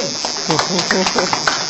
フフフフ。